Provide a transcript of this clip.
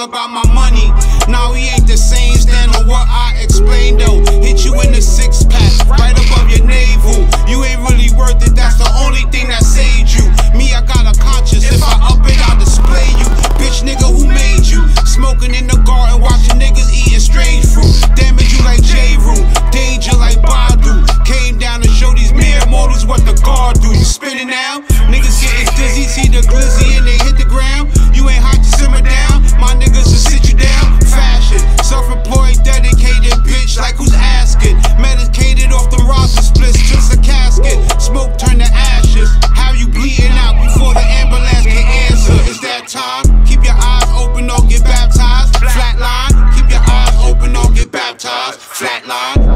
all about my money. Now he ain't the same stand on what I explained though. Hit you in the six pack, right above your navel. You ain't really worth it, that's the only thing that saved you. Me, I got a conscience. If I up it, I'll display you. Bitch nigga, who made you? Smoking in the garden, watching niggas eating strange fruit. Damage you like J. Room, danger like Badu. Came down to show these mere mortals what the guard do. You spinning now? Niggas getting dizzy, see the glizzy in they smoke turn to ashes. How you bleeding out before the ambulance can answer? It's that time. Keep your eyes open, don't get baptized. Flatline. Keep your eyes open, or get baptized. Flatline.